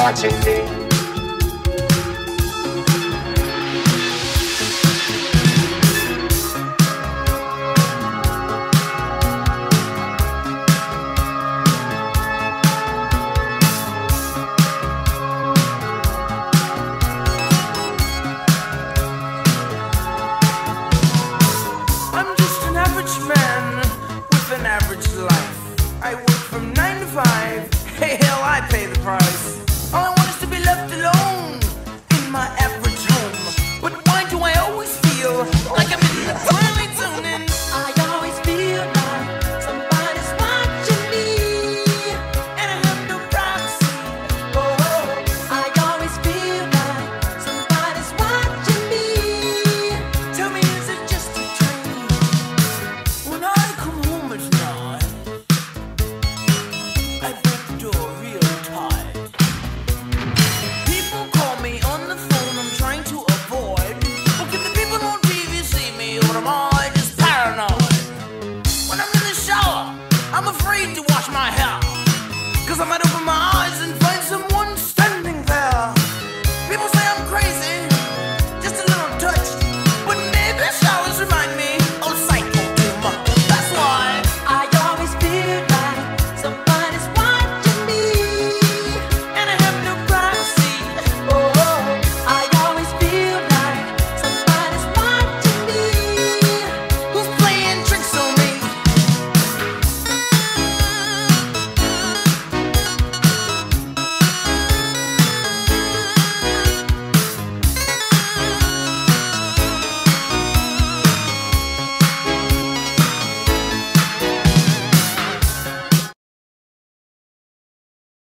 watching me?